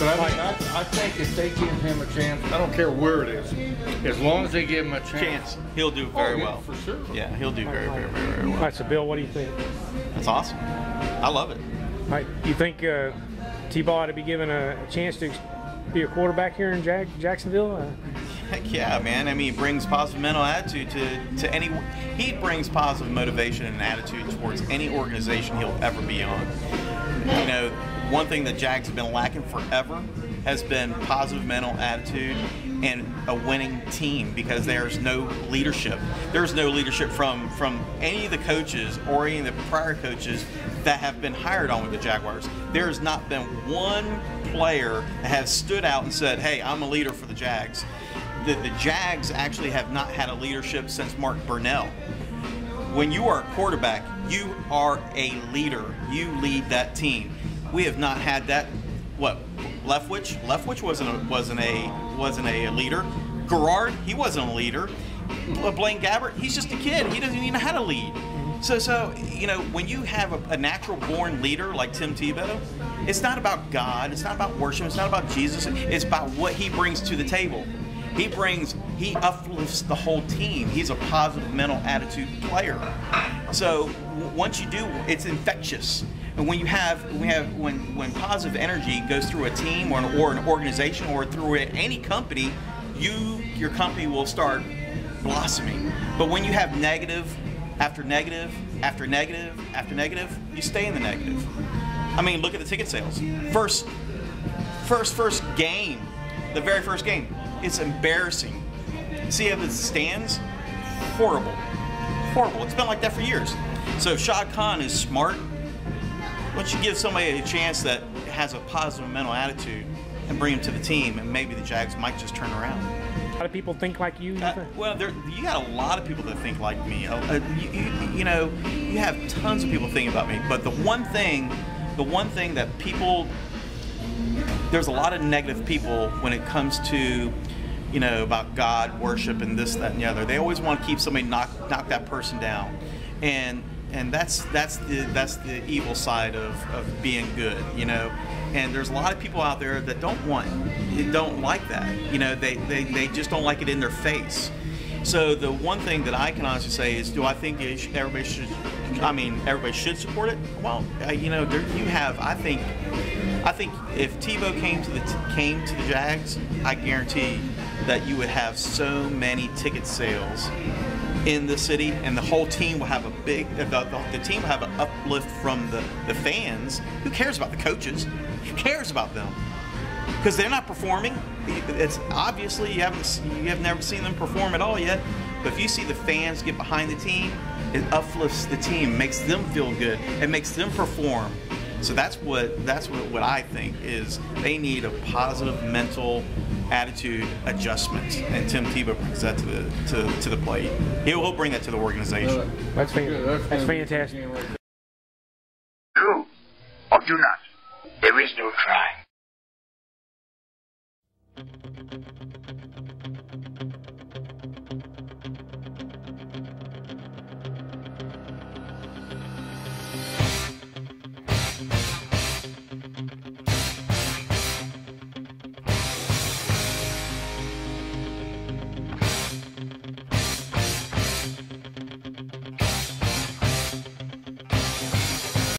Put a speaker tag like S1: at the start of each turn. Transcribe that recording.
S1: But I, I, I, think if they give him a chance, I don't care where it is, as long as they give him a chance,
S2: chance he'll do very
S1: oh, yeah,
S2: well.
S1: For sure.
S2: Yeah, he'll do very, very, very, very well.
S3: All right, so Bill, what do you think?
S2: That's awesome. I love it.
S3: All right, you think uh, Tebow ought to be given a chance to be a quarterback here in Jack Jacksonville? Uh,
S2: Heck yeah, man. I mean, he brings positive mental attitude to, to any. He brings positive motivation and attitude towards any organization he'll ever be on. You know, one thing that Jags have been lacking forever has been positive mental attitude and a winning team because there's no leadership. There's no leadership from from any of the coaches or any of the prior coaches that have been hired on with the Jaguars. There has not been one player that has stood out and said, "Hey, I'm a leader for the Jags." The, the Jags actually have not had a leadership since Mark Brunell when you are a quarterback, you are a leader. You lead that team. We have not had that. What Leftwich? Leftwich wasn't a, wasn't a wasn't a leader. Garrard, he wasn't a leader. Blaine Gabbert, he's just a kid. He doesn't even know how to lead. So, so you know, when you have a, a natural born leader like Tim Tebow, it's not about God. It's not about worship. It's not about Jesus. It's about what he brings to the table. He brings, he uplifts the whole team. He's a positive mental attitude player. So once you do, it's infectious. And when you have, we have, when when positive energy goes through a team or an, or an organization or through any company, you your company will start blossoming. But when you have negative after negative after negative after negative, you stay in the negative. I mean, look at the ticket sales. First, first, first game, the very first game, it's embarrassing. See how it stands? Horrible. Horrible. It's been like that for years. So if Shad Khan is smart, once you give somebody a chance that has a positive mental attitude and bring him to the team, and maybe the Jags might just turn around.
S3: a lot of people think like you.
S2: Uh, well, there, you got a lot of people that think like me. Uh, you, you, you know, you have tons of people thinking about me. But the one thing, the one thing that people, there's a lot of negative people when it comes to, you know, about God, worship, and this, that, and the other. They always want to keep somebody knock knock that person down, and and that's that's the that's the evil side of, of being good, you know. And there's a lot of people out there that don't want, don't like that. You know, they, they, they just don't like it in their face. So the one thing that I can honestly say is, do I think everybody should? I mean, everybody should support it. Well, you know, there, you have. I think, I think if Tebow came to the came to the Jags, I guarantee that you would have so many ticket sales in the city, and the whole team will have a big. The, the, the team will have an uplift from the the fans. Who cares about the coaches? Who cares about them? because they're not performing. It's obviously you haven't you have never seen them perform at all yet. But if you see the fans get behind the team, it uplifts the team, makes them feel good, it makes them perform. So that's what that's what, what I think is they need a positive mental attitude adjustment, and Tim Tebow brings that to the to, to the plate. He will bring that to the organization.
S3: That's, fan-
S1: Yeah,
S3: that's fantastic.
S1: something like
S4: Do or do not. There is no try.